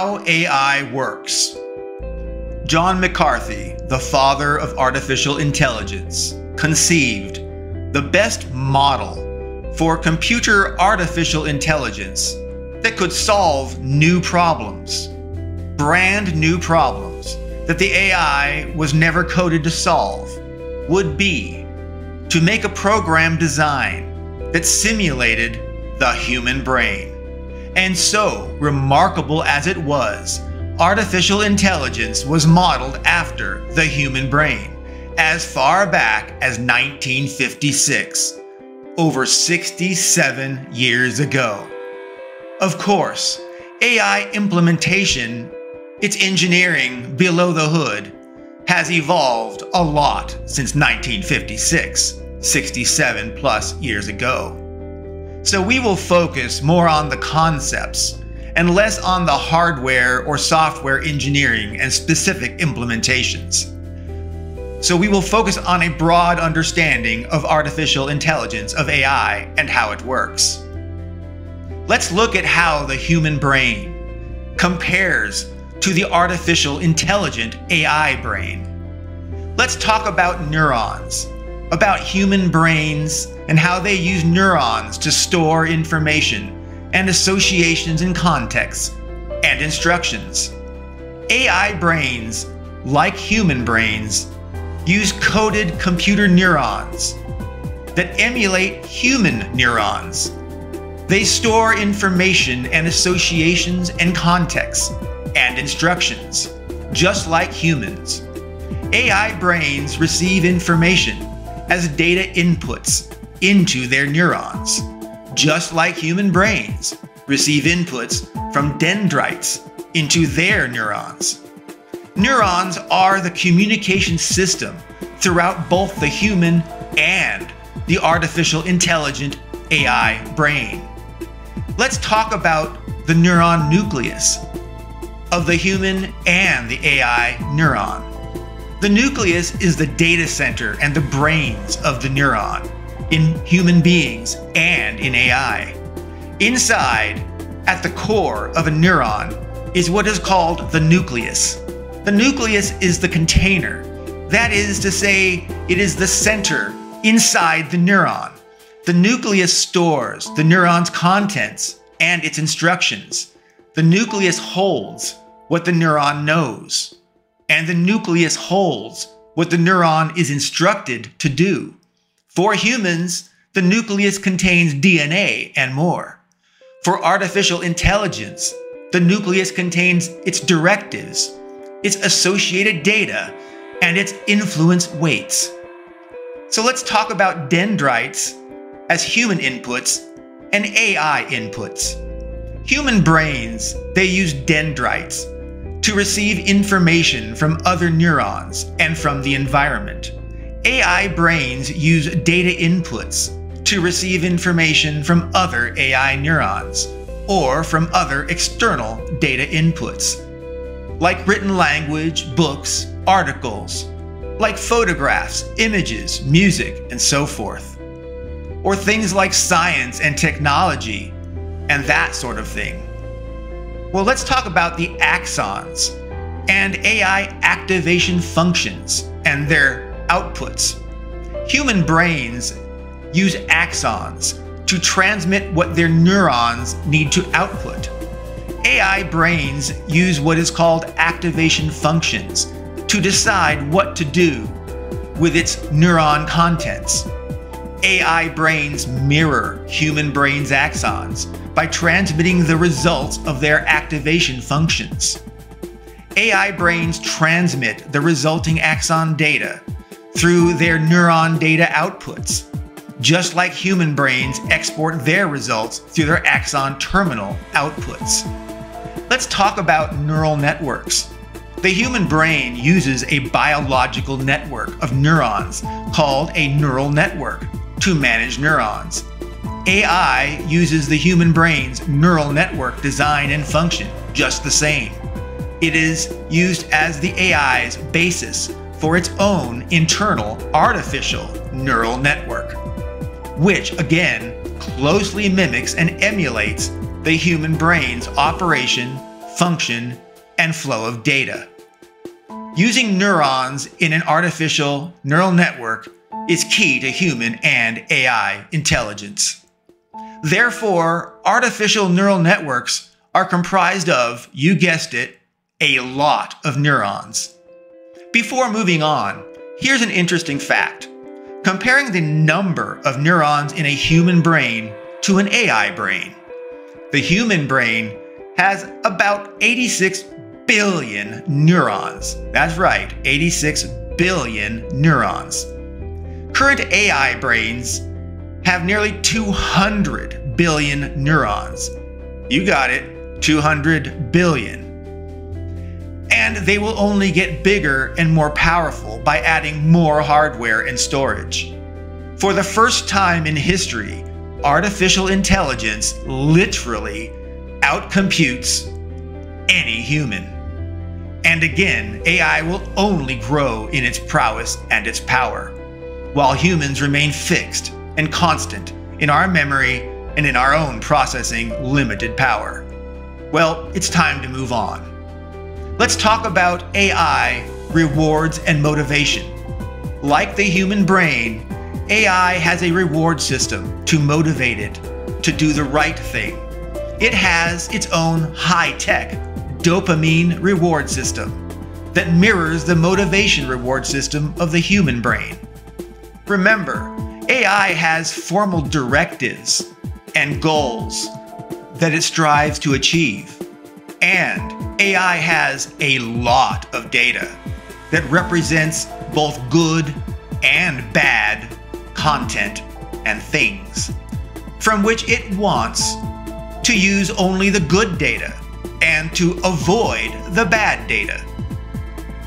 How AI Works. John McCarthy, the father of artificial intelligence, conceived the best model for computer artificial intelligence that could solve new problems, brand new problems that the AI was never coded to solve, would be to make a program design that simulated the human brain. And so, remarkable as it was, artificial intelligence was modeled after the human brain as far back as 1956, over 67 years ago. Of course, AI implementation, its engineering below the hood, has evolved a lot since 1956, 67 plus years ago. So we will focus more on the concepts and less on the hardware or software engineering and specific implementations. So we will focus on a broad understanding of artificial intelligence, of AI, and how it works. Let's look at how the human brain compares to the artificial intelligent AI brain. Let's talk about neurons, about human brains and how they use neurons to store information and associations and contexts and instructions. AI brains, like human brains, use coded computer neurons that emulate human neurons. They store information and associations and contexts and instructions, just like humans. AI brains receive information as data inputs into their neurons, just like human brains receive inputs from dendrites into their neurons. Neurons are the communication system throughout both the human and the artificial intelligent AI brain. Let's talk about the neuron nucleus of the human and the AI neuron. The nucleus is the data center and the brains of the neuron in human beings and in AI. Inside, at the core of a neuron, is what is called the nucleus. The nucleus is the container. That is to say, it is the center inside the neuron. The nucleus stores the neuron's contents and its instructions. The nucleus holds what the neuron knows and the nucleus holds what the neuron is instructed to do. For humans, the nucleus contains DNA and more. For artificial intelligence, the nucleus contains its directives, its associated data, and its influence weights. So let's talk about dendrites as human inputs and AI inputs. Human brains, they use dendrites to receive information from other neurons and from the environment. AI brains use data inputs to receive information from other AI neurons or from other external data inputs, like written language, books, articles, like photographs, images, music, and so forth. Or things like science and technology and that sort of thing. Well, let's talk about the axons and AI activation functions and their outputs. Human brains use axons to transmit what their neurons need to output. AI brains use what is called activation functions to decide what to do with its neuron contents. AI brains mirror human brains' axons by transmitting the results of their activation functions. AI brains transmit the resulting axon data through their neuron data outputs, just like human brains export their results through their axon terminal outputs. Let's talk about neural networks. The human brain uses a biological network of neurons called a neural network to manage neurons. AI uses the human brain's neural network design and function just the same. It is used as the AI's basis for its own internal artificial neural network, which again closely mimics and emulates the human brain's operation, function, and flow of data. Using neurons in an artificial neural network is key to human and AI intelligence. Therefore, artificial neural networks are comprised of, you guessed it, a lot of neurons. Before moving on, here's an interesting fact. Comparing the number of neurons in a human brain to an AI brain. The human brain has about 86 billion neurons. That's right, 86 billion neurons. Current AI brains have nearly 200 billion neurons. You got it, 200 billion. And they will only get bigger and more powerful by adding more hardware and storage. For the first time in history, artificial intelligence literally outcomputes any human. And again, AI will only grow in its prowess and its power, while humans remain fixed and constant in our memory and in our own processing limited power. Well, it's time to move on. Let's talk about AI, rewards, and motivation. Like the human brain, AI has a reward system to motivate it to do the right thing. It has its own high tech dopamine reward system that mirrors the motivation reward system of the human brain. Remember, AI has formal directives and goals that it strives to achieve. And AI has a lot of data that represents both good and bad content and things, from which it wants to use only the good data and to avoid the bad data.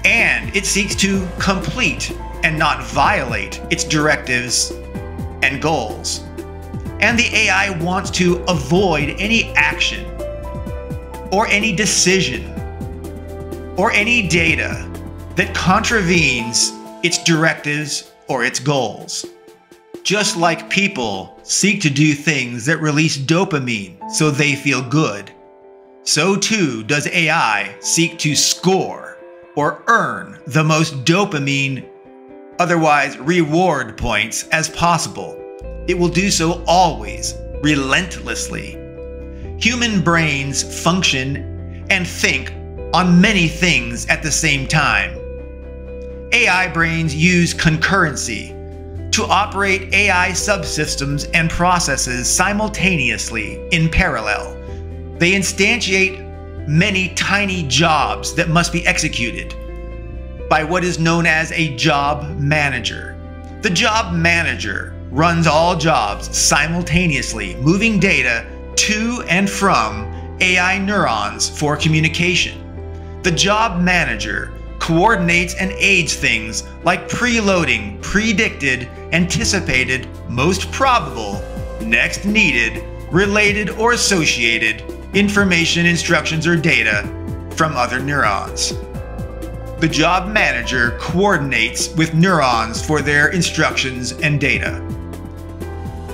And it seeks to complete and not violate its directives and goals. And the AI wants to avoid any action or any decision or any data that contravenes its directives or its goals. Just like people seek to do things that release dopamine so they feel good, so too does AI seek to score or earn the most dopamine, otherwise reward points as possible. It will do so always, relentlessly. Human brains function and think on many things at the same time. AI brains use concurrency to operate AI subsystems and processes simultaneously in parallel they instantiate many tiny jobs that must be executed by what is known as a job manager. The job manager runs all jobs simultaneously, moving data to and from AI neurons for communication. The job manager coordinates and aids things like preloading predicted, anticipated, most probable, next needed, related, or associated information, instructions, or data from other neurons. The job manager coordinates with neurons for their instructions and data.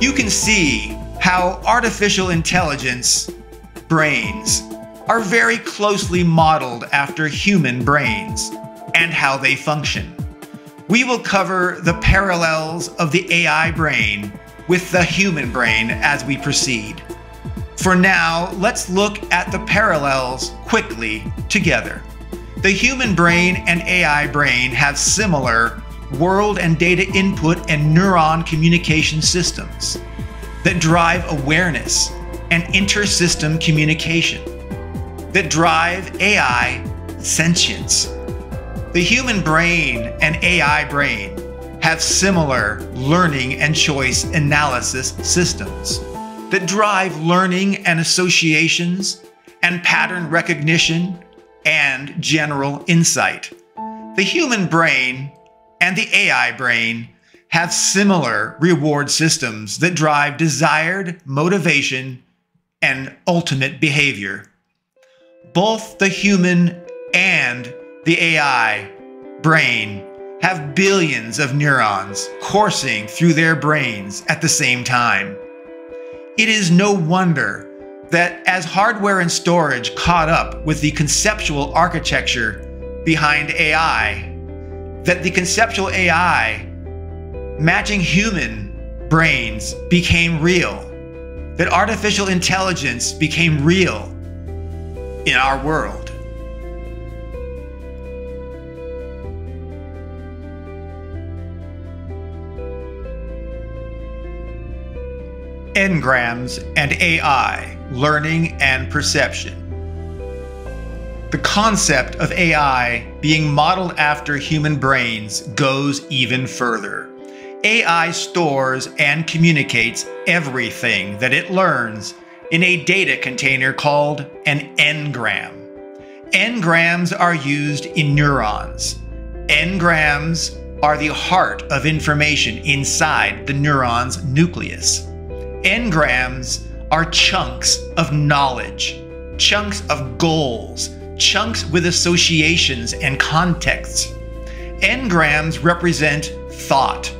You can see how artificial intelligence brains are very closely modeled after human brains and how they function. We will cover the parallels of the AI brain with the human brain as we proceed. For now, let's look at the parallels quickly together. The human brain and AI brain have similar world and data input and neuron communication systems that drive awareness and inter-system communication, that drive AI sentience. The human brain and AI brain have similar learning and choice analysis systems that drive learning and associations and pattern recognition and general insight. The human brain and the AI brain have similar reward systems that drive desired motivation and ultimate behavior. Both the human and the AI brain have billions of neurons coursing through their brains at the same time. It is no wonder that as hardware and storage caught up with the conceptual architecture behind AI, that the conceptual AI matching human brains became real, that artificial intelligence became real in our world. Engrams and AI, Learning and Perception. The concept of AI being modeled after human brains goes even further. AI stores and communicates everything that it learns in a data container called an engram. Engrams are used in neurons. Engrams are the heart of information inside the neuron's nucleus. Engrams are chunks of knowledge, chunks of goals, chunks with associations and contexts. Engrams represent thought,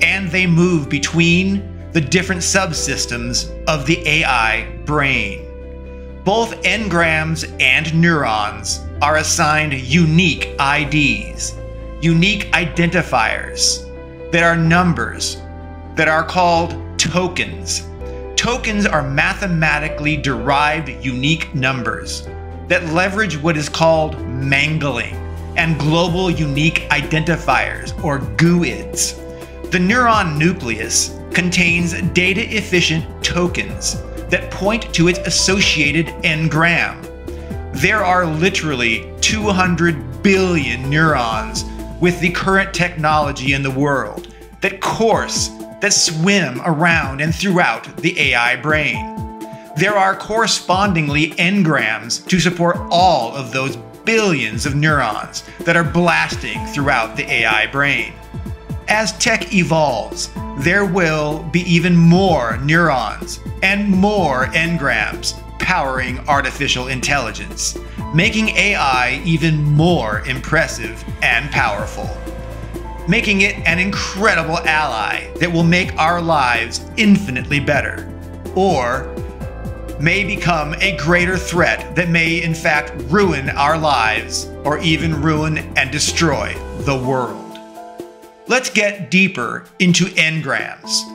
and they move between the different subsystems of the AI brain. Both engrams and neurons are assigned unique IDs, unique identifiers that are numbers that are called tokens. Tokens are mathematically derived unique numbers that leverage what is called mangling and global unique identifiers, or GUIDs. The neuron nucleus contains data efficient tokens that point to its associated engram. There are literally 200 billion neurons with the current technology in the world that course that swim around and throughout the AI brain. There are correspondingly engrams to support all of those billions of neurons that are blasting throughout the AI brain. As tech evolves, there will be even more neurons and more engrams powering artificial intelligence, making AI even more impressive and powerful making it an incredible ally that will make our lives infinitely better, or may become a greater threat that may, in fact, ruin our lives or even ruin and destroy the world. Let's get deeper into engrams.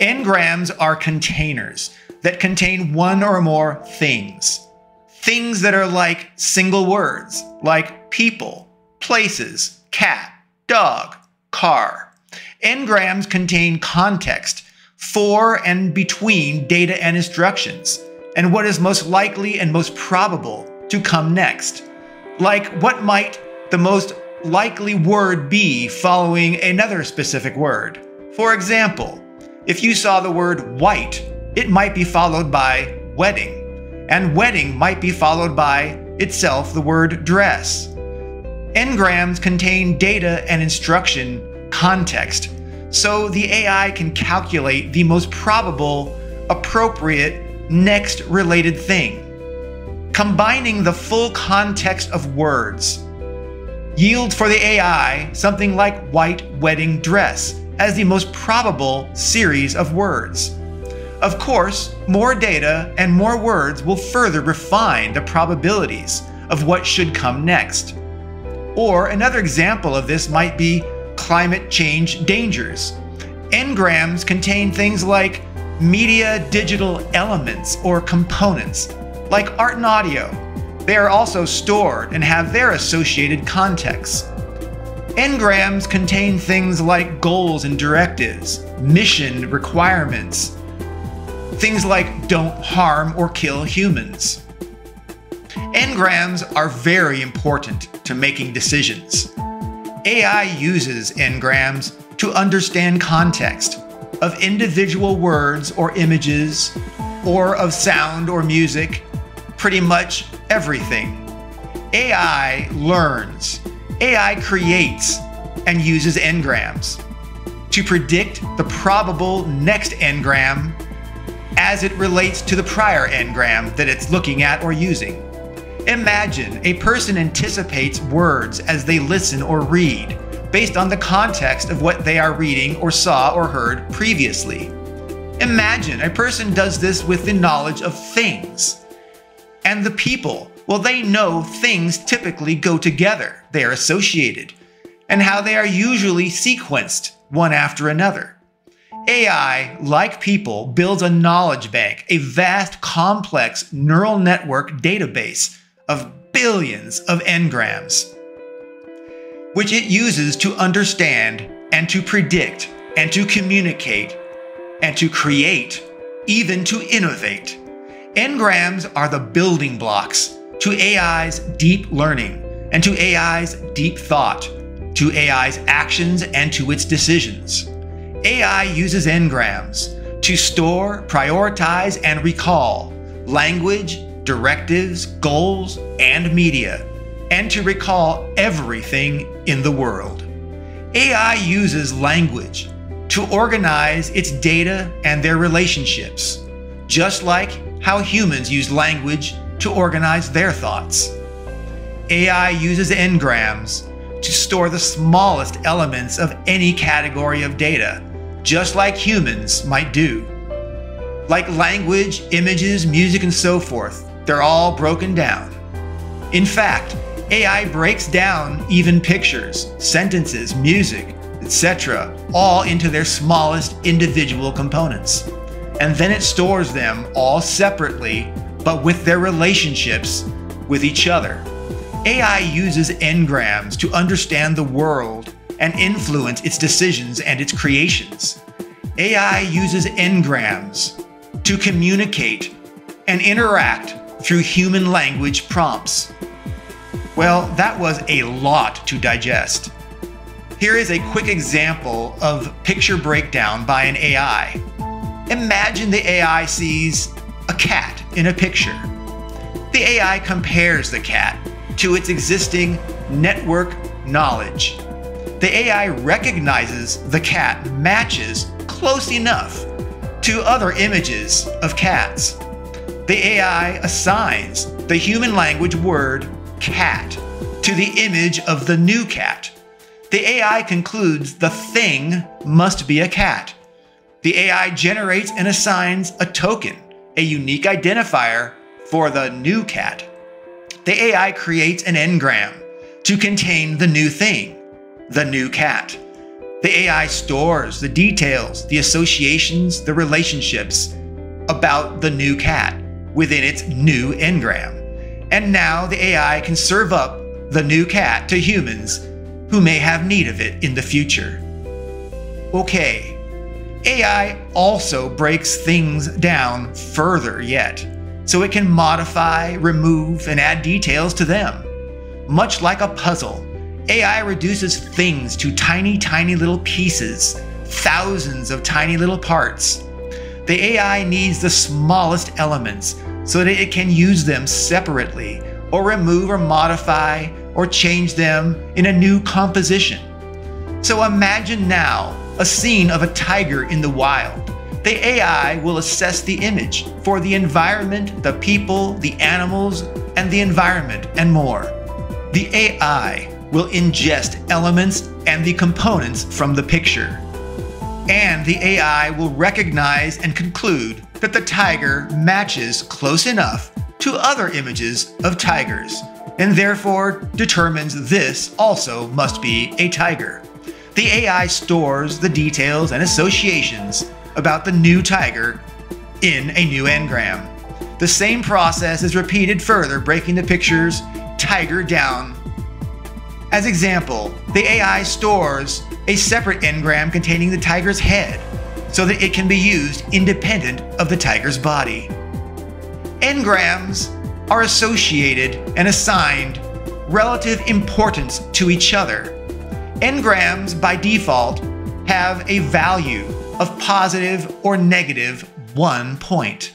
Engrams are containers that contain one or more things. Things that are like single words, like people, places, cat, dog, car. Engrams contain context for and between data and instructions, and what is most likely and most probable to come next. Like what might the most likely word be following another specific word. For example, if you saw the word white, it might be followed by wedding, and wedding might be followed by itself the word dress. Engrams contain data and instruction context, so the AI can calculate the most probable, appropriate, next related thing. Combining the full context of words yields for the AI something like white wedding dress as the most probable series of words. Of course, more data and more words will further refine the probabilities of what should come next. Or another example of this might be climate change dangers. Engrams contain things like media digital elements or components, like art and audio. They are also stored and have their associated contexts. Engrams contain things like goals and directives, mission requirements, things like don't harm or kill humans. Engrams are very important to making decisions. AI uses engrams to understand context of individual words or images, or of sound or music, pretty much everything. AI learns, AI creates, and uses engrams to predict the probable next engram as it relates to the prior engram that it's looking at or using. Imagine a person anticipates words as they listen or read based on the context of what they are reading or saw or heard previously. Imagine a person does this with the knowledge of things. And the people, well, they know things typically go together, they are associated, and how they are usually sequenced one after another. AI, like people, builds a knowledge bank, a vast, complex neural network database of billions of engrams, which it uses to understand and to predict and to communicate and to create, even to innovate. Engrams are the building blocks to AI's deep learning and to AI's deep thought, to AI's actions and to its decisions. AI uses engrams to store, prioritize, and recall language, directives, goals, and media, and to recall everything in the world. AI uses language to organize its data and their relationships, just like how humans use language to organize their thoughts. AI uses engrams to store the smallest elements of any category of data, just like humans might do. Like language, images, music, and so forth, they're all broken down. In fact, AI breaks down even pictures, sentences, music, etc., all into their smallest individual components. And then it stores them all separately, but with their relationships with each other. AI uses engrams to understand the world and influence its decisions and its creations. AI uses engrams to communicate and interact through human language prompts. Well, that was a lot to digest. Here is a quick example of picture breakdown by an AI. Imagine the AI sees a cat in a picture. The AI compares the cat to its existing network knowledge. The AI recognizes the cat matches close enough to other images of cats. The AI assigns the human language word cat to the image of the new cat the AI concludes the thing must be a cat. The AI generates and assigns a token, a unique identifier for the new cat. The AI creates an engram to contain the new thing, the new cat. The AI stores the details, the associations, the relationships about the new cat within its new engram. And now the AI can serve up the new cat to humans who may have need of it in the future. Okay, AI also breaks things down further yet, so it can modify, remove, and add details to them. Much like a puzzle, AI reduces things to tiny, tiny little pieces, thousands of tiny little parts. The AI needs the smallest elements so that it can use them separately or remove or modify or change them in a new composition. So imagine now a scene of a tiger in the wild. The AI will assess the image for the environment, the people, the animals, and the environment, and more. The AI will ingest elements and the components from the picture. And the AI will recognize and conclude that the tiger matches close enough to other images of tigers and therefore determines this also must be a tiger. The AI stores the details and associations about the new tiger in a new engram. The same process is repeated further, breaking the picture's tiger down. As example, the AI stores a separate engram containing the tiger's head so that it can be used independent of the tiger's body. Engrams are associated and assigned relative importance to each other. Engrams, by default, have a value of positive or negative one point.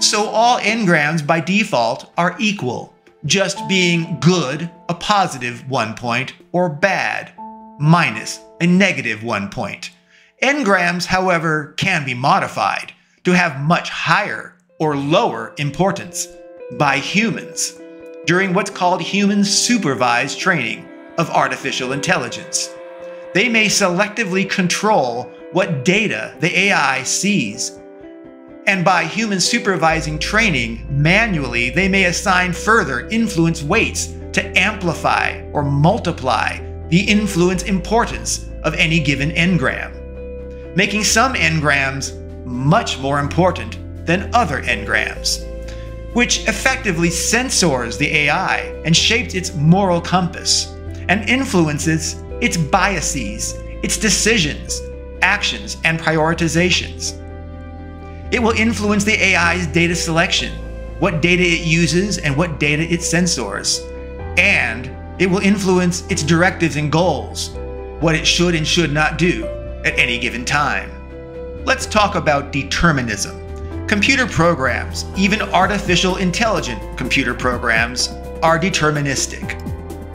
So all engrams by default are equal, just being good a positive one point or bad minus a negative one point. Engrams, however, can be modified to have much higher or lower importance by humans during what's called human supervised training of artificial intelligence. They may selectively control what data the AI sees. And by human supervising training, manually they may assign further influence weights to amplify or multiply the influence importance of any given engram, making some engrams much more important than other engrams, which effectively censors the AI and shapes its moral compass and influences its biases, its decisions, actions, and prioritizations. It will influence the AI's data selection, what data it uses and what data it censors, and it will influence its directives and goals, what it should and should not do at any given time. Let's talk about determinism. Computer programs, even artificial intelligent computer programs, are deterministic.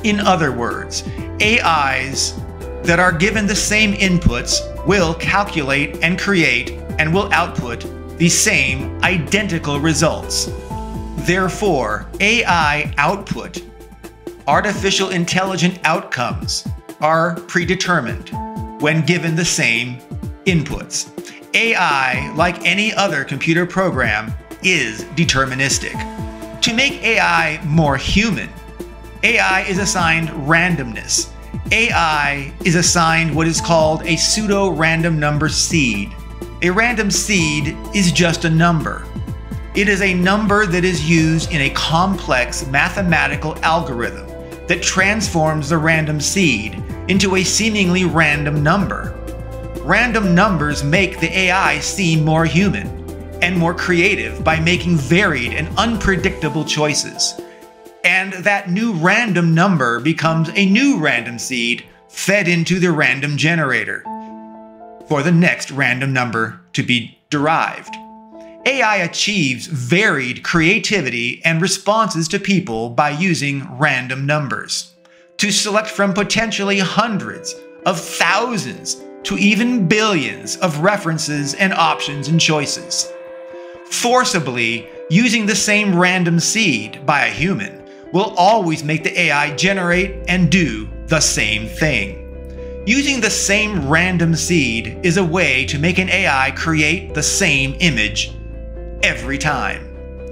In other words, AIs that are given the same inputs will calculate and create and will output the same identical results. Therefore, AI output, artificial intelligent outcomes, are predetermined when given the same inputs. AI, like any other computer program, is deterministic. To make AI more human, AI is assigned randomness. AI is assigned what is called a pseudo random number seed. A random seed is just a number. It is a number that is used in a complex mathematical algorithm that transforms the random seed into a seemingly random number. Random numbers make the AI seem more human and more creative by making varied and unpredictable choices. And that new random number becomes a new random seed fed into the random generator for the next random number to be derived. AI achieves varied creativity and responses to people by using random numbers to select from potentially hundreds of thousands to even billions of references and options and choices. Forcibly using the same random seed by a human will always make the AI generate and do the same thing. Using the same random seed is a way to make an AI create the same image every time,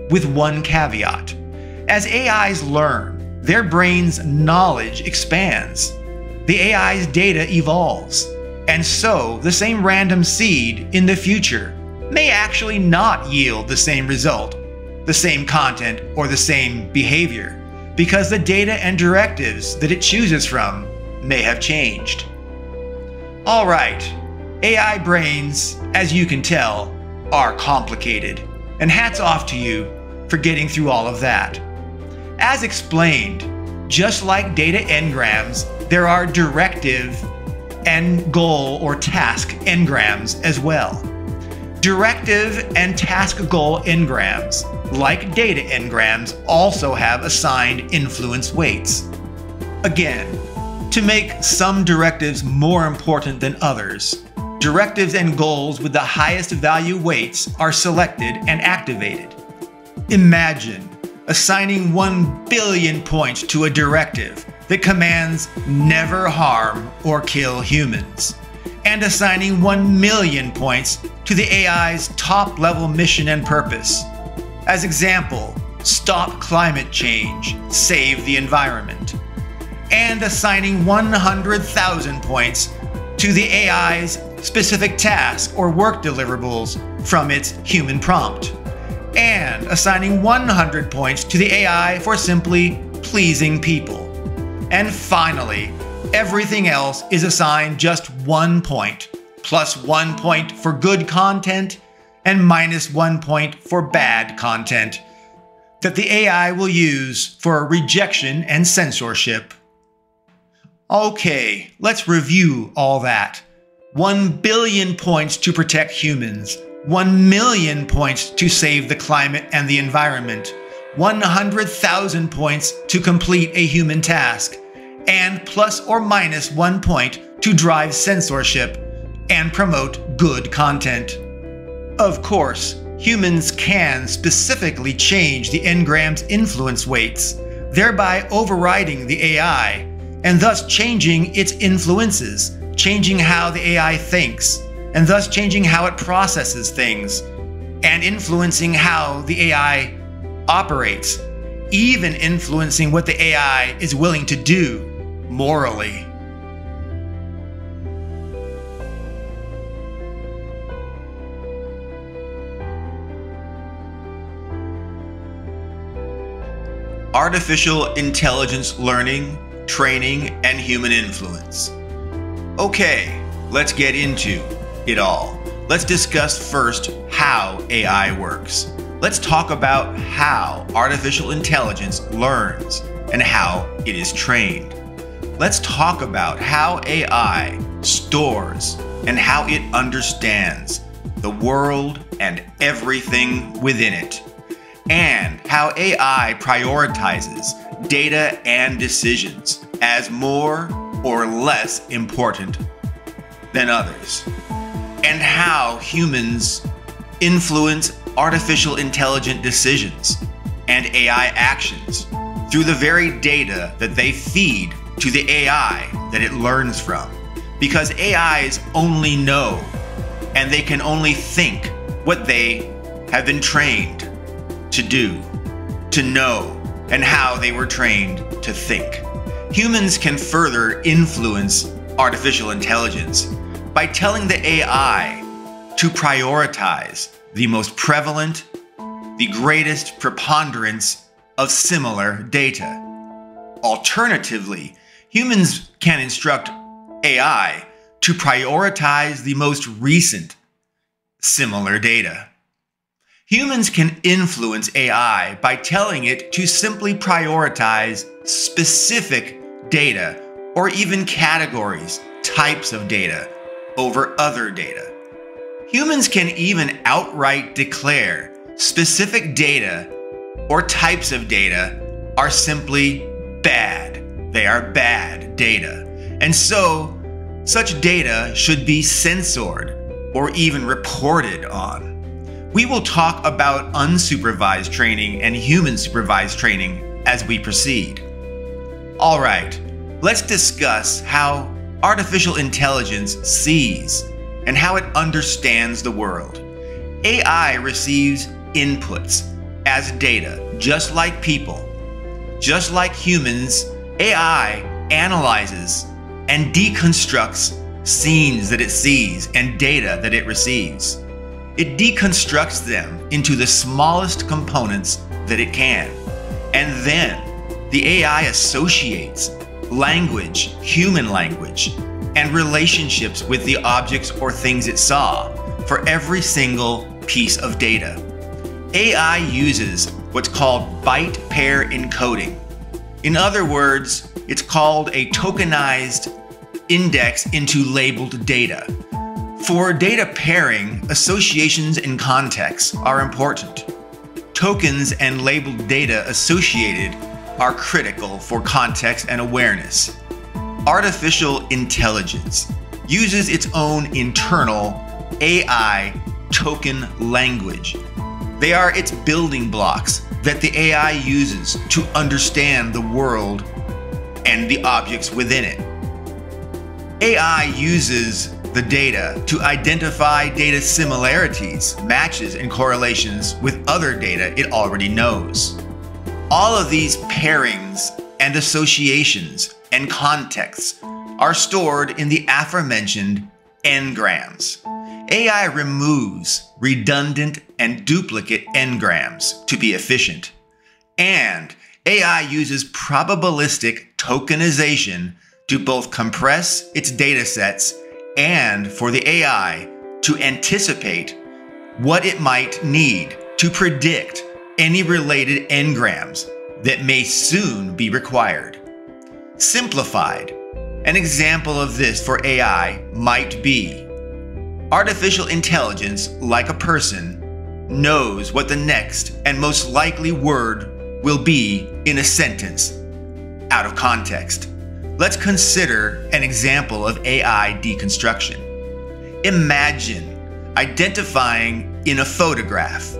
with one caveat. As AIs learn, their brain's knowledge expands. The AI's data evolves. And so, the same random seed in the future may actually not yield the same result, the same content, or the same behavior, because the data and directives that it chooses from may have changed. All right, AI brains, as you can tell, are complicated, and hats off to you for getting through all of that. As explained, just like data engrams, there are directive and goal or task engrams as well. Directive and task goal engrams, like data engrams, also have assigned influence weights. Again, to make some directives more important than others. Directives and goals with the highest value weights are selected and activated. Imagine assigning 1 billion points to a directive that commands never harm or kill humans, and assigning 1 million points to the AI's top level mission and purpose. As example, stop climate change, save the environment and assigning 100,000 points to the AI's specific task or work deliverables from its human prompt, and assigning 100 points to the AI for simply pleasing people. And finally, everything else is assigned just one point, plus one point for good content, and minus one point for bad content that the AI will use for rejection and censorship. Okay, let's review all that. 1 billion points to protect humans, 1 million points to save the climate and the environment, 100,000 points to complete a human task, and plus or minus 1 point to drive censorship and promote good content. Of course, humans can specifically change the engram's influence weights, thereby overriding the AI and thus changing its influences, changing how the AI thinks, and thus changing how it processes things and influencing how the AI operates, even influencing what the AI is willing to do morally. Artificial intelligence learning, training, and human influence. Okay, let's get into it all. Let's discuss first how AI works. Let's talk about how artificial intelligence learns and how it is trained. Let's talk about how AI stores and how it understands the world and everything within it, and how AI prioritizes data and decisions as more or less important than others, and how humans influence artificial intelligent decisions and AI actions through the very data that they feed to the AI that it learns from. Because AIs only know and they can only think what they have been trained to do, to know, and how they were trained to think. Humans can further influence artificial intelligence by telling the AI to prioritize the most prevalent, the greatest preponderance of similar data. Alternatively, humans can instruct AI to prioritize the most recent similar data. Humans can influence AI by telling it to simply prioritize specific data or even categories, types of data over other data. Humans can even outright declare specific data or types of data are simply bad. They are bad data. And so, such data should be censored or even reported on. We will talk about unsupervised training and human supervised training as we proceed. All right, let's discuss how artificial intelligence sees and how it understands the world. AI receives inputs as data, just like people. Just like humans, AI analyzes and deconstructs scenes that it sees and data that it receives. It deconstructs them into the smallest components that it can. And then the AI associates language, human language, and relationships with the objects or things it saw for every single piece of data. AI uses what's called byte pair encoding. In other words, it's called a tokenized index into labeled data. For data pairing, associations and contexts are important. Tokens and labeled data associated are critical for context and awareness artificial intelligence uses its own internal AI token language. They are its building blocks that the AI uses to understand the world and the objects within it. AI uses the data to identify data similarities, matches, and correlations with other data it already knows. All of these pairings and associations and contexts are stored in the aforementioned n-grams. AI removes redundant and duplicate n-grams to be efficient. And AI uses probabilistic tokenization to both compress its datasets and for the AI to anticipate what it might need to predict any related n-grams that may soon be required. Simplified. An example of this for AI might be artificial intelligence, like a person, knows what the next and most likely word will be in a sentence out of context. Let's consider an example of AI deconstruction. Imagine identifying in a photograph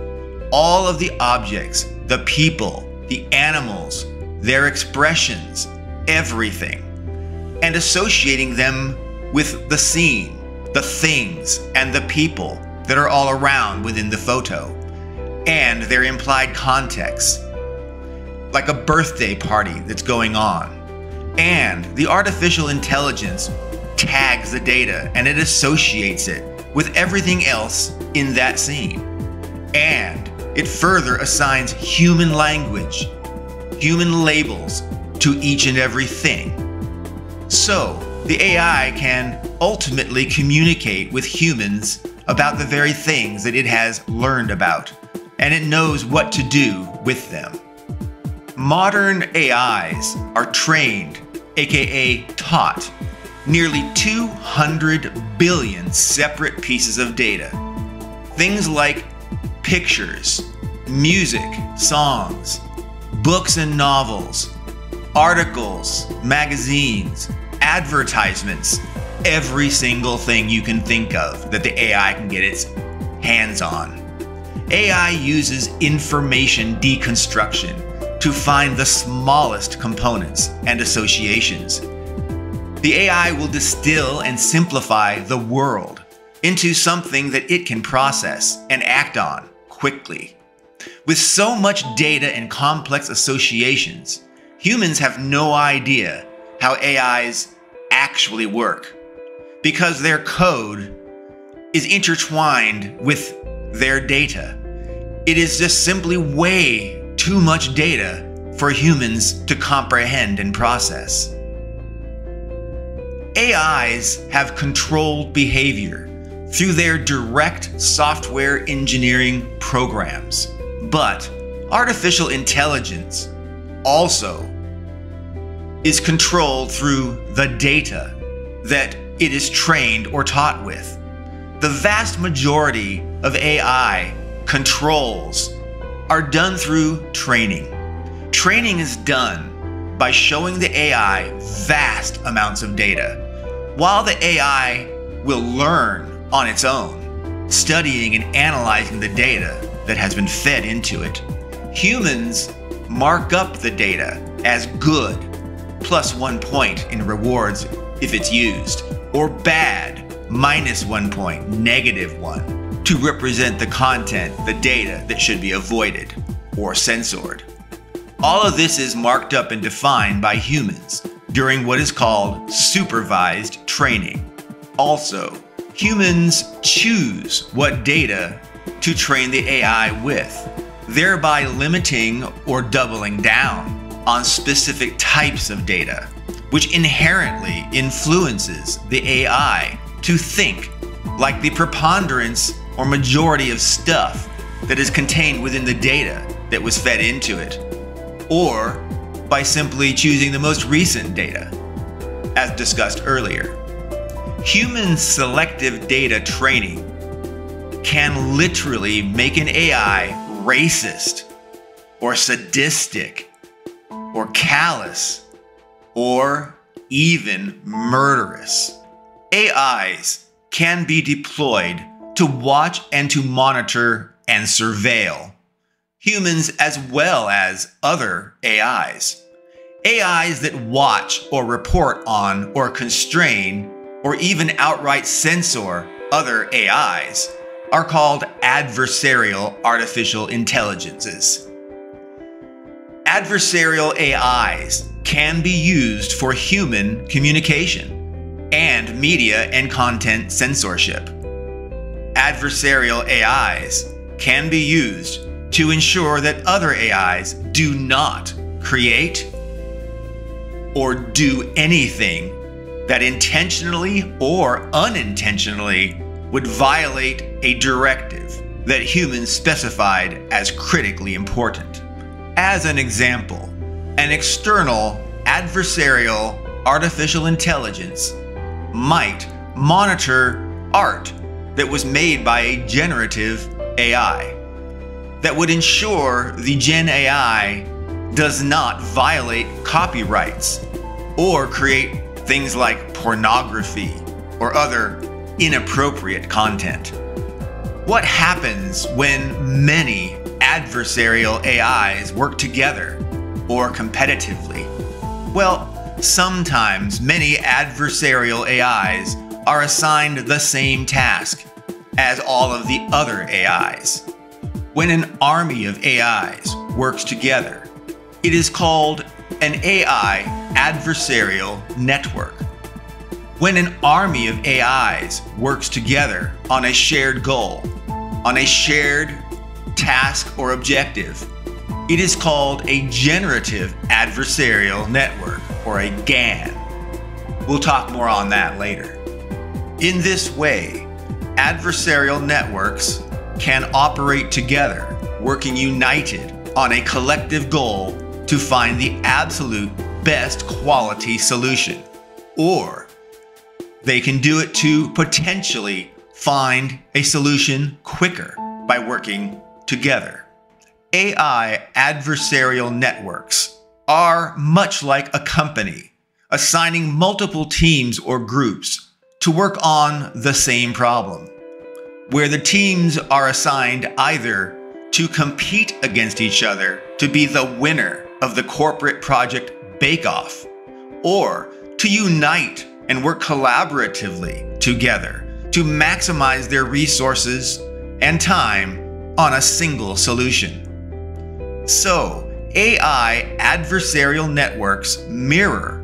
all of the objects, the people, the animals, their expressions, everything and associating them with the scene, the things and the people that are all around within the photo, and their implied context, like a birthday party that's going on. And the artificial intelligence tags the data and it associates it with everything else in that scene. And it further assigns human language, human labels to each and every thing. So, the AI can ultimately communicate with humans about the very things that it has learned about, and it knows what to do with them. Modern AIs are trained, aka taught, nearly 200 billion separate pieces of data. Things like pictures, music, songs, books and novels, articles, magazines, advertisements, every single thing you can think of that the AI can get its hands on. AI uses information deconstruction to find the smallest components and associations. The AI will distill and simplify the world into something that it can process and act on quickly. With so much data and complex associations, humans have no idea how AIs actually work because their code is intertwined with their data. It is just simply way too much data for humans to comprehend and process. AIs have controlled behavior through their direct software engineering programs. But artificial intelligence also is controlled through the data that it is trained or taught with. The vast majority of AI controls are done through training. Training is done by showing the AI vast amounts of data, while the AI will learn on its own, studying and analyzing the data that has been fed into it. Humans mark up the data as good, plus one point in rewards if it's used, or bad, minus one point, negative one, to represent the content, the data that should be avoided or censored. All of this is marked up and defined by humans during what is called supervised training. Also, humans choose what data to train the AI with, thereby limiting or doubling down on specific types of data, which inherently influences the AI to think like the preponderance or majority of stuff that is contained within the data that was fed into it, or by simply choosing the most recent data, as discussed earlier. Human selective data training can literally make an AI racist or sadistic or callous or even murderous. AIs can be deployed to watch and to monitor and surveil humans as well as other AIs. AIs that watch or report on or constrain or even outright censor other AIs are called adversarial artificial intelligences. Adversarial AIs can be used for human communication and media and content censorship. Adversarial AIs can be used to ensure that other AIs do not create or do anything that intentionally or unintentionally would violate a directive that humans specified as critically important. As an example, an external adversarial artificial intelligence might monitor art that was made by a generative AI that would ensure the Gen AI does not violate copyrights or create things like pornography or other inappropriate content. What happens when many adversarial AIs work together or competitively? Well, sometimes many adversarial AIs are assigned the same task as all of the other AIs. When an army of AIs works together, it is called an AI adversarial network. When an army of AIs works together on a shared goal, on a shared task or objective, it is called a generative adversarial network, or a GAN. We'll talk more on that later. In this way, adversarial networks can operate together, working united on a collective goal to find the absolute best quality solution. Or they can do it to potentially find a solution quicker by working together. AI adversarial networks are much like a company, assigning multiple teams or groups to work on the same problem, where the teams are assigned either to compete against each other to be the winner of the corporate project Bake Off, or to unite and work collaboratively together to maximize their resources and time on a single solution. So, AI adversarial networks mirror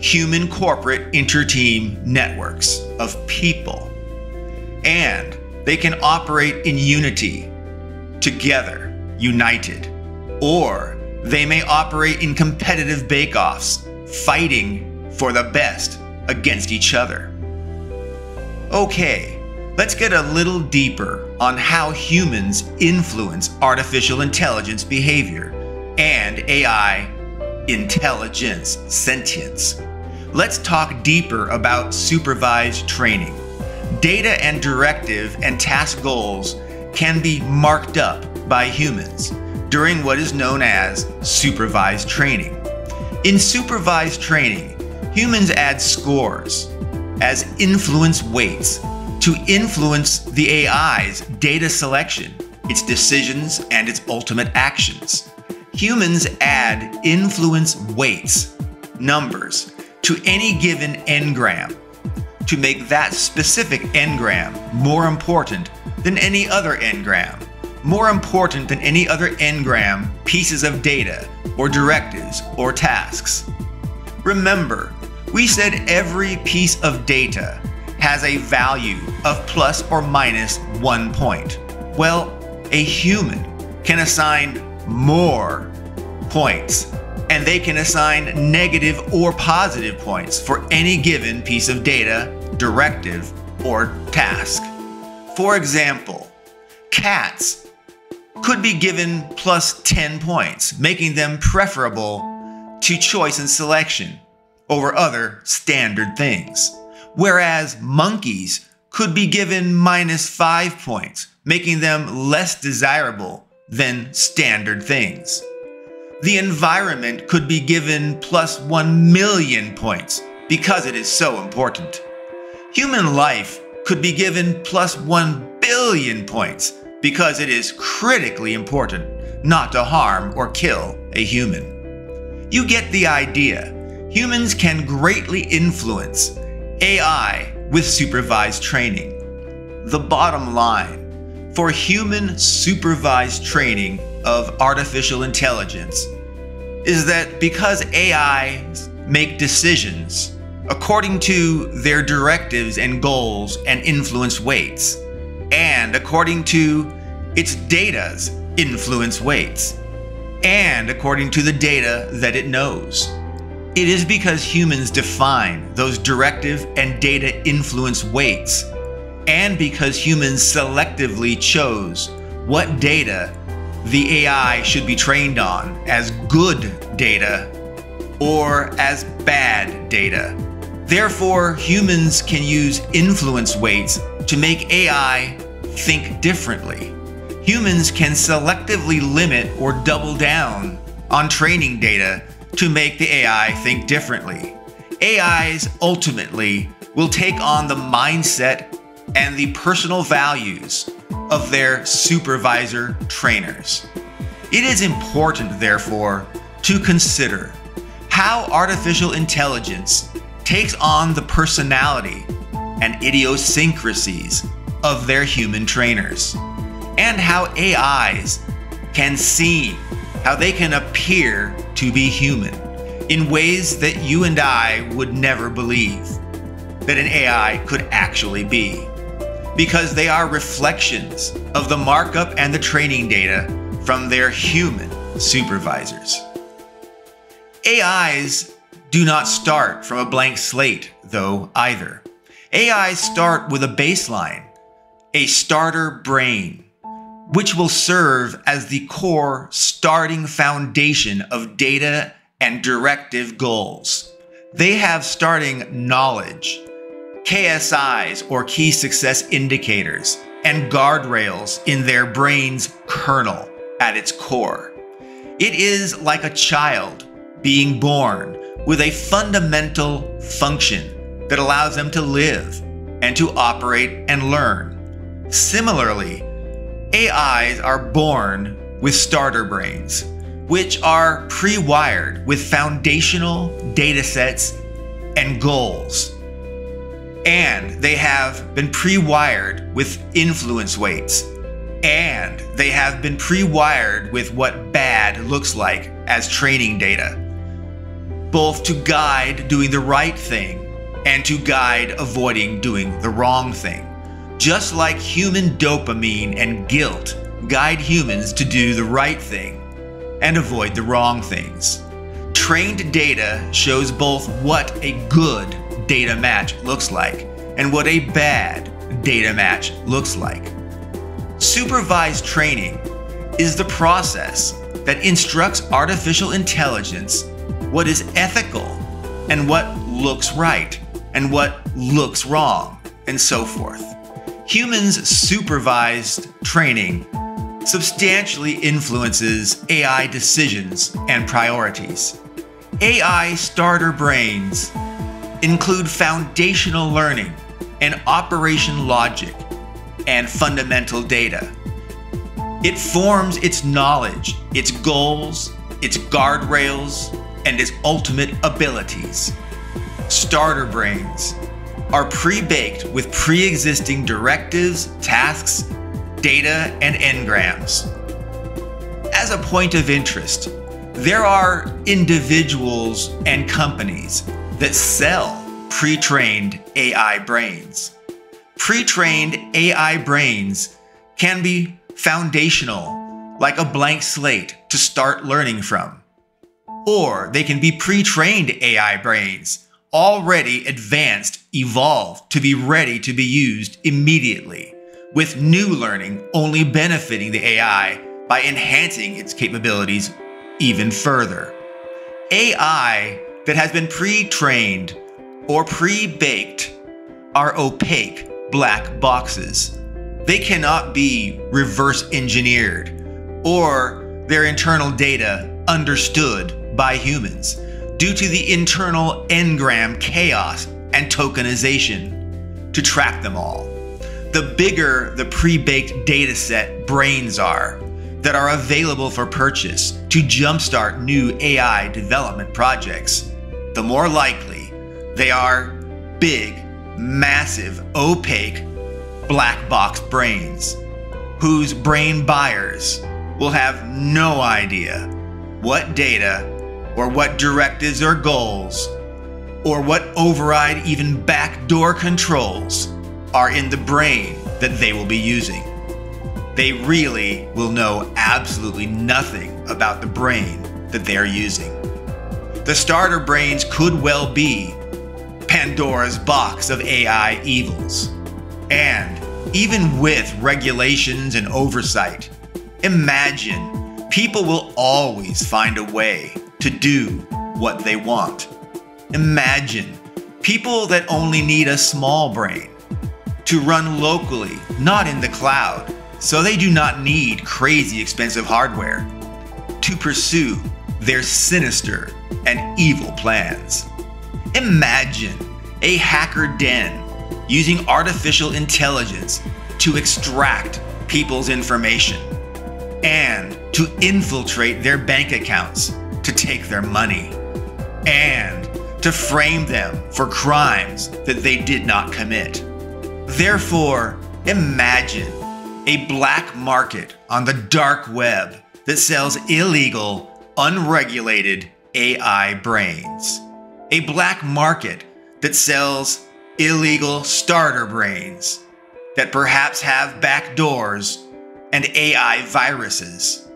human corporate interteam networks of people. And they can operate in unity, together, united. Or they may operate in competitive bake offs, fighting for the best against each other. Okay, let's get a little deeper on how humans influence artificial intelligence behavior and AI intelligence, sentience let's talk deeper about supervised training. Data and directive and task goals can be marked up by humans during what is known as supervised training. In supervised training, humans add scores as influence weights to influence the AI's data selection, its decisions, and its ultimate actions. Humans add influence weights, numbers, to any given n-gram to make that specific n-gram more important than any other n-gram, more important than any other n-gram pieces of data or directives or tasks. Remember, we said every piece of data has a value of plus or minus one point. Well, a human can assign more points and they can assign negative or positive points for any given piece of data, directive, or task. For example, cats could be given plus 10 points, making them preferable to choice and selection over other standard things. Whereas monkeys could be given minus 5 points, making them less desirable than standard things the environment could be given plus 1 million points because it is so important. Human life could be given plus 1 billion points because it is critically important not to harm or kill a human. You get the idea. Humans can greatly influence AI with supervised training. The bottom line for human supervised training of artificial intelligence is that because AI make decisions according to their directives and goals and influence weights, and according to its data's influence weights, and according to the data that it knows. It is because humans define those directive and data influence weights, and because humans selectively chose what data the AI should be trained on as good data or as bad data. Therefore, humans can use influence weights to make AI think differently. Humans can selectively limit or double down on training data to make the AI think differently. AIs ultimately will take on the mindset and the personal values of their supervisor trainers. It is important, therefore, to consider how artificial intelligence takes on the personality and idiosyncrasies of their human trainers, and how AIs can seem, how they can appear to be human in ways that you and I would never believe that an AI could actually be. Because they are reflections of the markup and the training data from their human supervisors. AIs do not start from a blank slate, though, either. AIs start with a baseline, a starter brain, which will serve as the core starting foundation of data and directive goals. They have starting knowledge, KSIs or key success indicators, and guardrails in their brain's kernel at its core. It is like a child being born with a fundamental function that allows them to live and to operate and learn. Similarly, AIs are born with starter brains which are pre wired with foundational data sets and goals. And they have been pre wired with influence weights. And they have been pre wired with what bad looks like as training data, both to guide doing the right thing and to guide avoiding doing the wrong thing. Just like human dopamine and guilt guide humans to do the right thing and avoid the wrong things. Trained data shows both what a good data match looks like and what a bad data match looks like. Supervised training is the process that instructs artificial intelligence what is ethical and what looks right and what looks wrong, and so forth. Humans' supervised training substantially influences AI decisions and priorities. AI starter brains include foundational learning and operation logic and fundamental data. It forms its knowledge, its goals, its guardrails, and its ultimate abilities. Starter brains are pre baked with pre existing directives, tasks, data, and n-grams. As a point of interest, there are individuals and companies that sell pre trained AI brains. Pre trained AI brains can be foundational, like a blank slate to start learning from. Or they can be pre trained AI brains, already advanced, evolved to be ready to be used immediately with new learning only benefiting the AI by enhancing its capabilities even further. AI that has been pre trained or pre baked are opaque black boxes. They cannot be reverse engineered or their internal data understood by humans due to the internal n-gram chaos and tokenization to track them all the bigger the pre baked data set brains are that are available for purchase to jumpstart new AI development projects, the more likely they are big, massive, opaque, black box brains whose brain buyers will have no idea what data or what directives or goals or what override even backdoor controls are in the brain that they will be using. They really will know absolutely nothing about the brain that they are using. The starter brains could well be Pandora's box of AI evils. And even with regulations and oversight, imagine people will always find a way to do what they want. Imagine people that only need a small brain to run locally, not in the cloud, so they do not need crazy expensive hardware to pursue their sinister and evil plans. Imagine a hacker den using artificial intelligence to extract people's information and to infiltrate their bank accounts to take their money and to frame them for crimes that they did not commit Therefore, imagine a black market on the dark web that sells illegal, unregulated AI brains. A black market that sells illegal starter brains that perhaps have backdoors and AI viruses.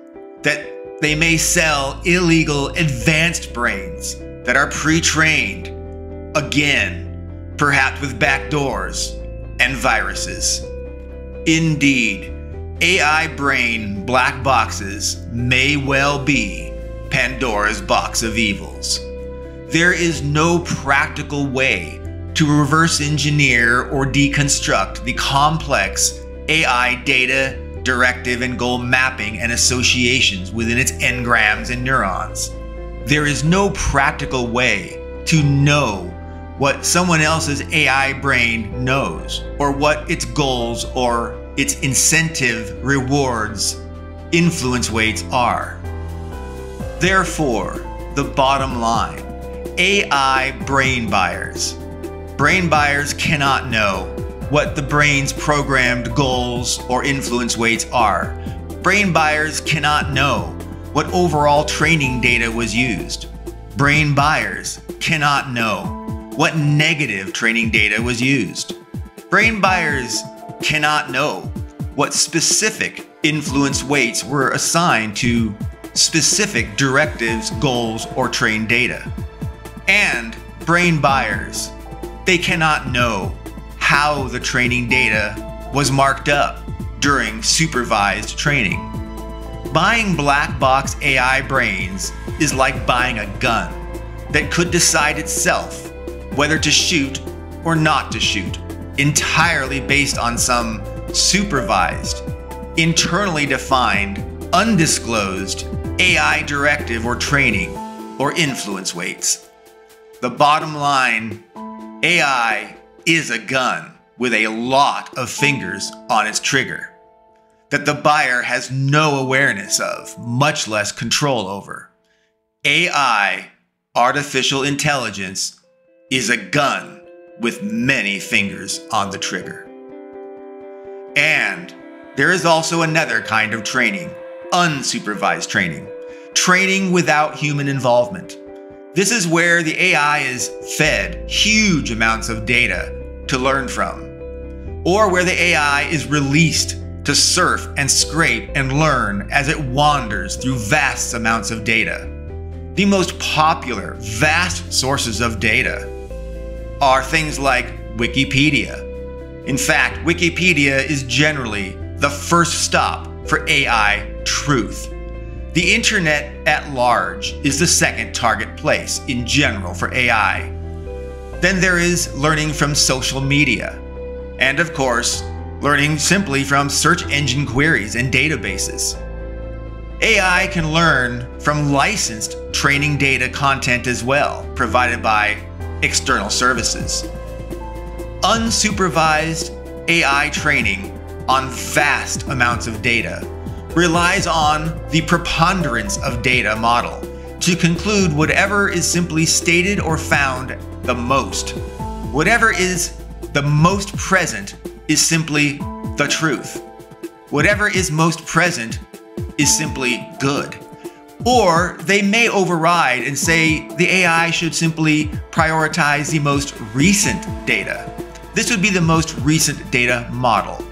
That they may sell illegal advanced brains that are pre trained, again, perhaps with backdoors and viruses. Indeed, AI brain black boxes may well be Pandora's box of evils. There is no practical way to reverse engineer or deconstruct the complex AI data, directive, and goal mapping and associations within its n-grams and neurons. There is no practical way to know what someone else's AI brain knows, or what its goals or its incentive, rewards, influence weights are. Therefore, the bottom line AI brain buyers. Brain buyers cannot know what the brain's programmed goals or influence weights are. Brain buyers cannot know what overall training data was used. Brain buyers cannot know what negative training data was used. Brain buyers cannot know what specific influence weights were assigned to specific directives, goals, or trained data. And brain buyers, they cannot know how the training data was marked up during supervised training. Buying black box AI brains is like buying a gun that could decide itself whether to shoot or not to shoot, entirely based on some supervised, internally defined, undisclosed AI directive or training or influence weights. The bottom line AI is a gun with a lot of fingers on its trigger that the buyer has no awareness of, much less control over. AI, artificial intelligence, is a gun with many fingers on the trigger. And there is also another kind of training unsupervised training, training without human involvement. This is where the AI is fed huge amounts of data to learn from, or where the AI is released to surf and scrape and learn as it wanders through vast amounts of data. The most popular, vast sources of data are things like Wikipedia. In fact, Wikipedia is generally the first stop for AI truth. The internet at large is the second target place in general for AI. Then there is learning from social media. And of course, learning simply from search engine queries and databases. AI can learn from licensed training data content as well, provided by external services. Unsupervised AI training on vast amounts of data relies on the preponderance of data model to conclude whatever is simply stated or found the most. Whatever is the most present is simply the truth. Whatever is most present is simply good. Or they may override and say the AI should simply prioritize the most recent data. This would be the most recent data model.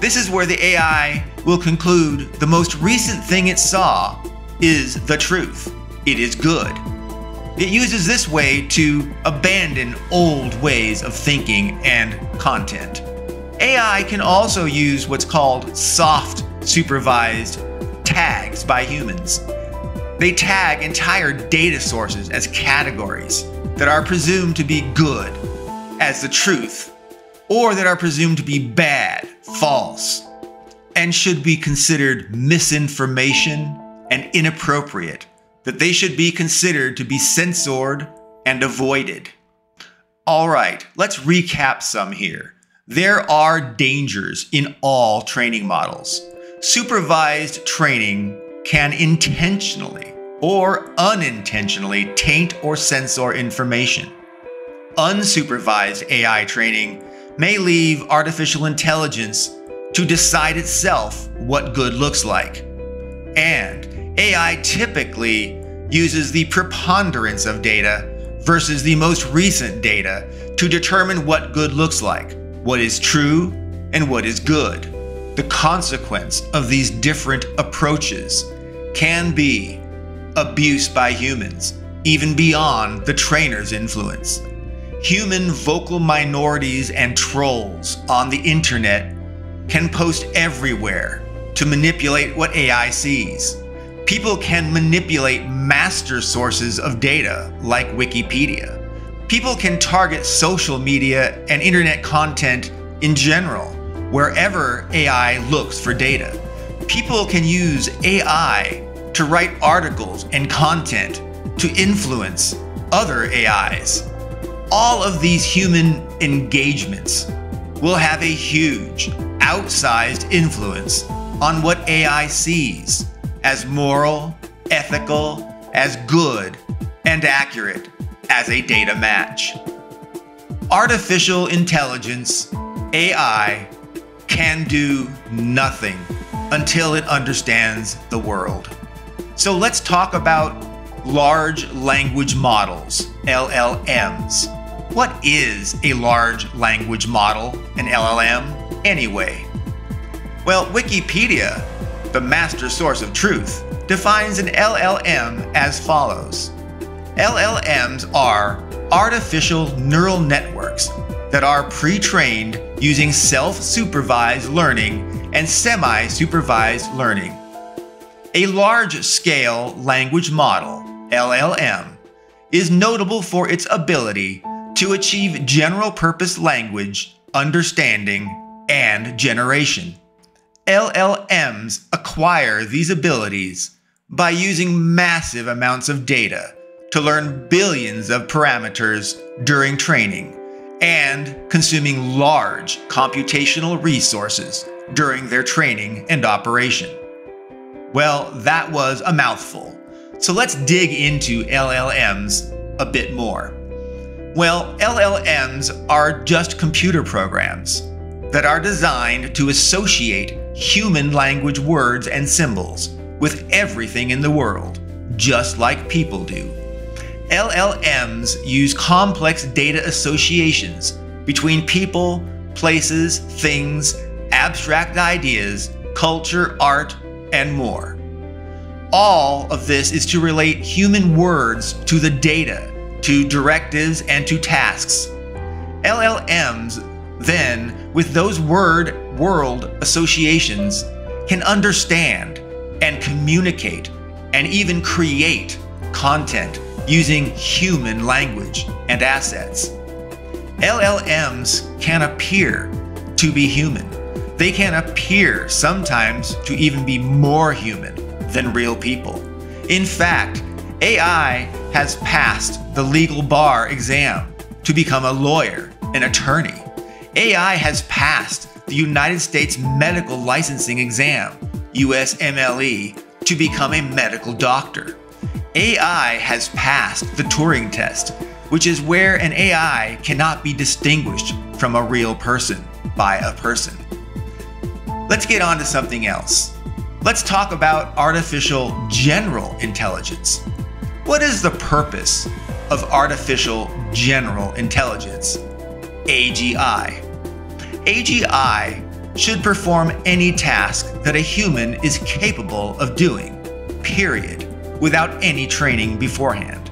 This is where the AI will conclude the most recent thing it saw is the truth. It is good. It uses this way to abandon old ways of thinking and content. AI can also use what's called soft supervised tags by humans. They tag entire data sources as categories that are presumed to be good as the truth, or that are presumed to be bad, false, and should be considered misinformation and inappropriate, that they should be considered to be censored and avoided. All right, let's recap some here. There are dangers in all training models. Supervised training can intentionally or unintentionally taint or censor information. Unsupervised AI training may leave artificial intelligence to decide itself what good looks like. And AI typically uses the preponderance of data versus the most recent data to determine what good looks like, what is true, and what is good. The consequence of these different approaches can be abuse by humans, even beyond the trainer's influence. Human vocal minorities and trolls on the internet can post everywhere to manipulate what AI sees. People can manipulate master sources of data like Wikipedia. People can target social media and internet content in general, wherever AI looks for data. People can use AI to write articles and content to influence other AIs. All of these human engagements will have a huge, outsized influence on what AI sees as moral, ethical, as good, and accurate as a data match. Artificial intelligence, AI, can do nothing until it understands the world. So let's talk about large language models, LLMs. What is a large language model, an LLM, anyway? Well, Wikipedia, the master source of truth, defines an LLM as follows LLMs are artificial neural networks that are pre trained using self supervised learning and semi supervised learning. A large scale language model, LLM, is notable for its ability to achieve general purpose language, understanding, and generation. LLMs acquire these abilities by using massive amounts of data to learn billions of parameters during training and consuming large computational resources during their training and operation. Well, that was a mouthful. So let's dig into LLMs a bit more. Well, LLMs are just computer programs that are designed to associate human language words and symbols with everything in the world, just like people do. LLMs use complex data associations between people, places, things, abstract ideas, culture, art, and more. All of this is to relate human words to the data, to directives, and to tasks. LLMs then, with those word world associations, can understand and communicate and even create content using human language and assets. LLMs can appear to be human. They can appear sometimes to even be more human than real people. In fact, AI has passed the legal bar exam to become a lawyer, an attorney. AI has passed the United States medical licensing exam, USMLE, to become a medical doctor. AI has passed the Turing test, which is where an AI cannot be distinguished from a real person by a person. Let's get on to something else. Let's talk about artificial general intelligence. What is the purpose of artificial general intelligence? AGI. AGI should perform any task that a human is capable of doing, period without any training beforehand.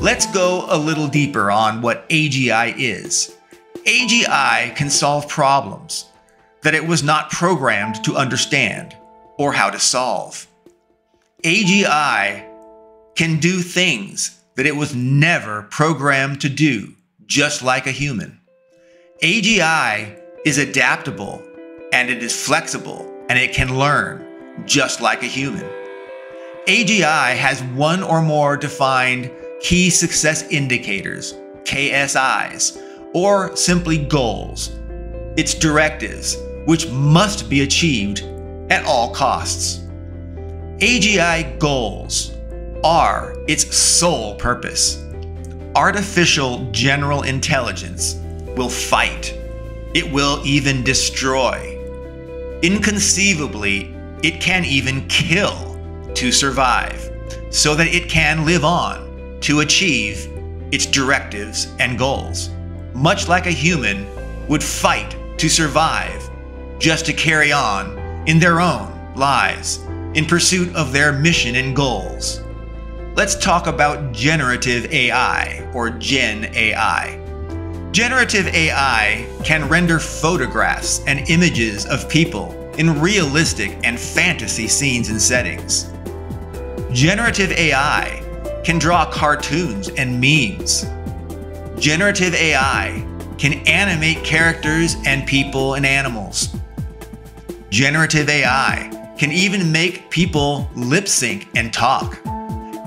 Let's go a little deeper on what AGI is. AGI can solve problems that it was not programmed to understand or how to solve. AGI can do things that it was never programmed to do, just like a human. AGI is adaptable and it is flexible and it can learn just like a human. AGI has one or more defined key success indicators, KSIs, or simply goals. It's directives, which must be achieved at all costs. AGI goals are its sole purpose. Artificial general intelligence will fight, It will even destroy. Inconceivably, it can even kill to survive, so that it can live on to achieve its directives and goals, much like a human would fight to survive just to carry on in their own lives in pursuit of their mission and goals. Let's talk about generative AI or Gen AI. Generative AI can render photographs and images of people in realistic and fantasy scenes and settings. Generative AI can draw cartoons and memes. Generative AI can animate characters and people and animals. Generative AI can even make people lip sync and talk.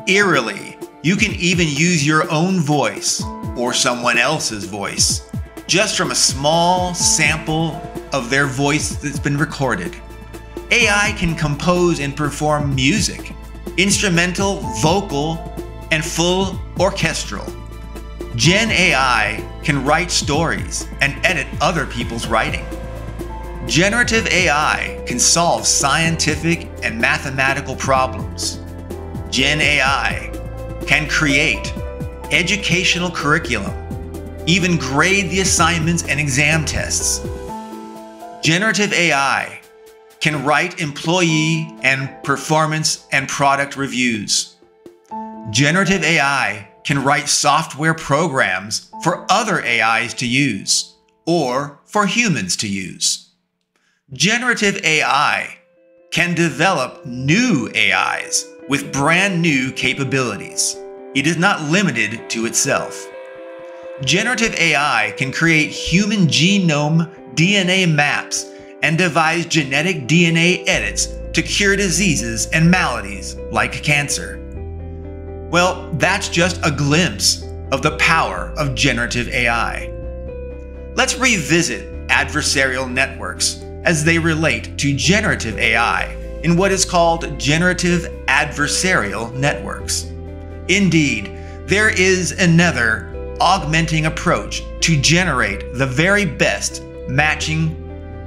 Eerily, you can even use your own voice or someone else's voice just from a small sample of their voice that's been recorded. AI can compose and perform music, instrumental, vocal, and full orchestral. Gen AI can write stories and edit other people's writing. Generative AI can solve scientific and mathematical problems. Gen AI can create educational curriculum, even grade the assignments and exam tests. Generative AI can write employee and performance and product reviews. Generative AI can write software programs for other AIs to use or for humans to use. Generative AI can develop new AIs with brand new capabilities. It is not limited to itself. Generative AI can create human genome DNA maps and devise genetic DNA edits to cure diseases and maladies like cancer. Well, that's just a glimpse of the power of generative AI. Let's revisit adversarial networks as they relate to generative AI in what is called generative adversarial networks. Indeed, there is another augmenting approach to generate the very best matching,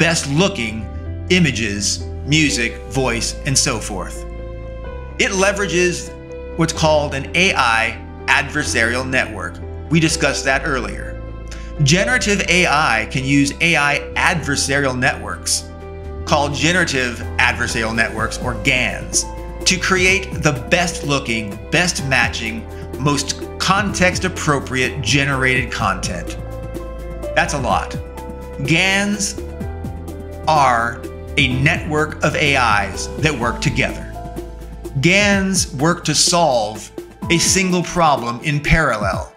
best looking images, music, voice, and so forth. It leverages what's called an AI adversarial network. We discussed that earlier. Generative AI can use AI adversarial networks, called generative adversarial networks or GANs, to create the best looking, best matching, most context appropriate generated content. That's a lot. GANs are a network of AIs that work together. GANs work to solve a single problem in parallel,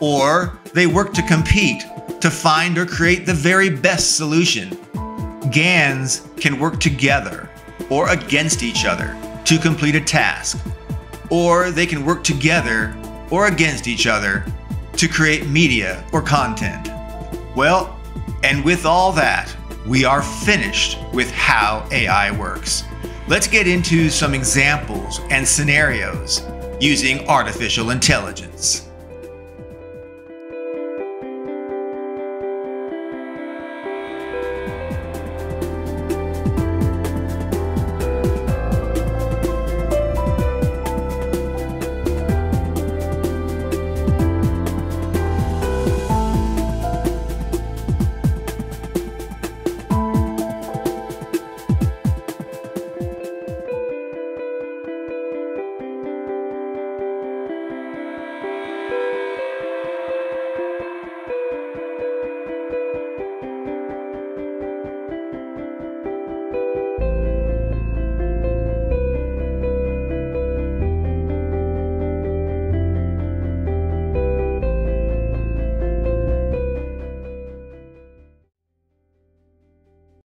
or they work to compete to find or create the very best solution. GANs can work together or against each other to complete a task, or they can work together or against each other to create media or content. Well, and with all that, we are finished with how AI works. Let's get into some examples and scenarios using artificial intelligence.